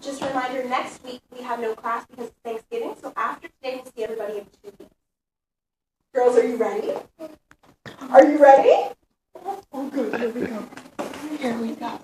Just a reminder, next week we have no class because it's Thanksgiving, so after today we'll see everybody in two weeks. Girls, are you ready? Are you ready? Oh, good. Here we go. Here we go.